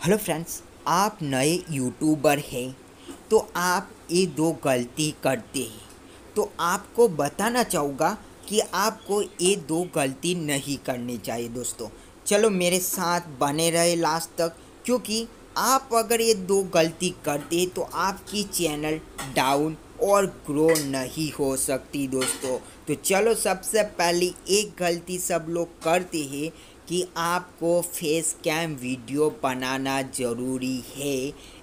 Hello friends, आप नए YouTuber हैं तो आप ये दो गलती करते हैं। तो आपको बताना चाहूँगा कि आपको ये दो गलती नहीं करनी चाहिए दोस्तों। चलो मेरे साथ बने रहे लास्ट तक, क्योंकि आप अगर ये दो गलती करते हैं तो आपकी चैनल डाउन और ग्रो नहीं हो सकती दोस्तों। तो चलो सबसे पहले एक गलती सब लोग करते हैं कि आपको फेस कैम वीडियो बनाना ज़रूरी है।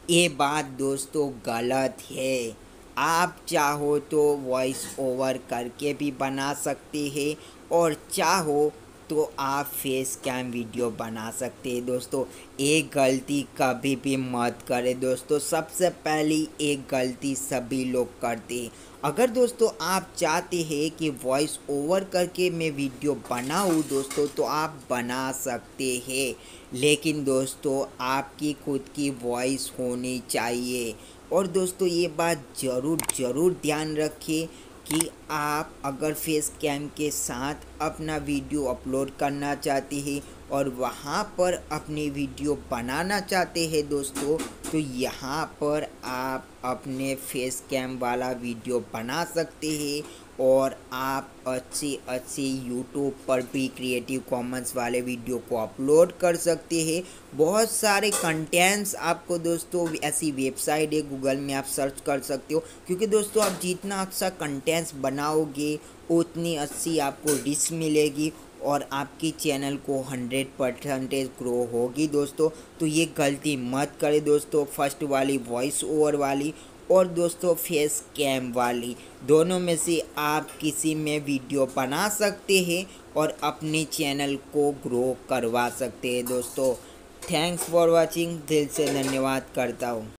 ये बात दोस्तों गलत है। आप चाहो तो वॉइस ओवर करके भी बना सकते हैं और चाहो तो आप फेस कैम वीडियो बना सकते हैं। दोस्तों, एक गलती कभी भी मत करें। दोस्तों, सबसे पहली एक गलती सभी लोग करते हैं। अगर दोस्तों, आप चाहते हैं कि वॉइस ओवर करके मैं वीडियो बनाऊँ, दोस्तों तो आप बना सकते हैं। लेकिन दोस्तों, आपकी खुद की वॉइस होनी चाहिए। और दोस्तों, ये बात ज़रूर ज़रूर ध्यान रखें कि आप अगर फेस कैम के साथ अपना वीडियो अपलोड करना चाहते हैं और वहाँ पर अपनी वीडियो बनाना चाहते हैं दोस्तों तो यहाँ पर आप अपने फेस कैम वाला वीडियो बना सकते हैं और आप अच्छे अच्छे यूट्यूब पर भी क्रिएटिव कॉमन्स वाले वीडियो को अपलोड कर सकते हैं। बहुत सारे कंटेंट्स आपको दोस्तों, ऐसी वेबसाइट है गूगल में आप सर्च कर सकते हो, क्योंकि दोस्तों आप जितना अच्छा कंटेंट्स बनाओगे, उतनी अच्छी आपको डिश मिलेगी और आपकी चैनल को हंड्रेड परसेंटेज ग्रो होगी दोस्तों। तो ये गलती मत करें दोस्तों, फ़र्स्ट वाली वॉइस ओवर वाली और दोस्तों फेस कैम वाली। दोनों में से आप किसी में वीडियो बना सकते हैं और अपने चैनल को ग्रो करवा सकते हैं दोस्तों। थैंक्स फॉर वाचिंग दिल से धन्यवाद करता हूँ।